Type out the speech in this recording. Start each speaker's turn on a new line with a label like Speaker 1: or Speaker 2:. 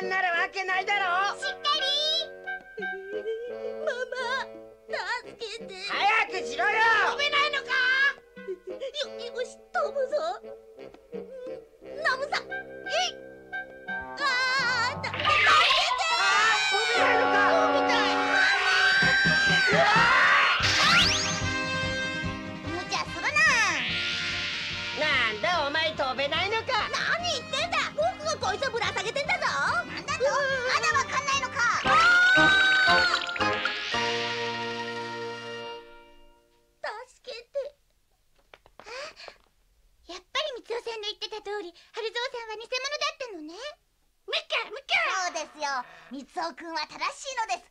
Speaker 1: ん
Speaker 2: な
Speaker 1: る
Speaker 2: わけない
Speaker 1: だろしっかり。ママ助けて。やっぱり三尾さんの言ってた通り春蔵さんは偽物だったのね。むかむかそうですよ。三尾くんは正しいのです